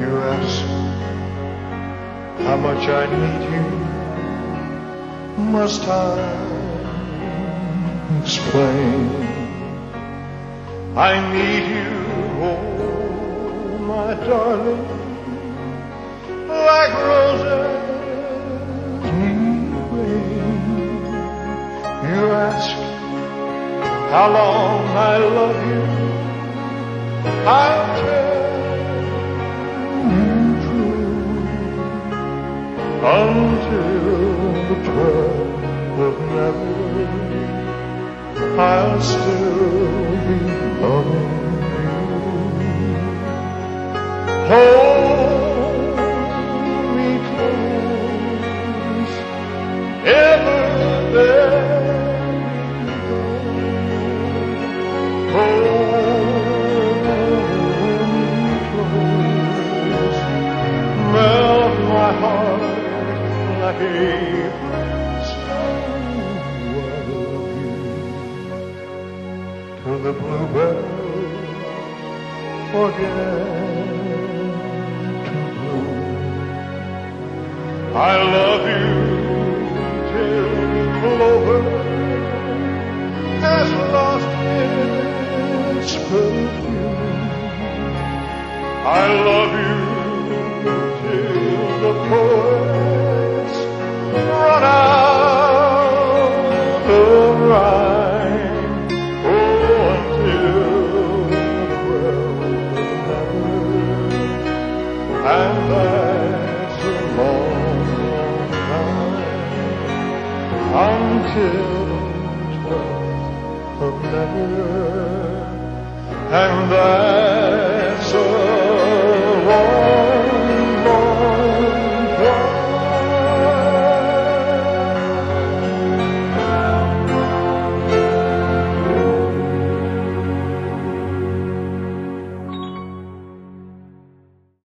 You ask how much I need you. Must I explain? I need you, oh my darling, like roses need rain. You ask how long I love you. I'll tell until the like April. I love you till the bluebirds forget to bloom. I love you till clover has lost its perfume. I love you the of never, and that.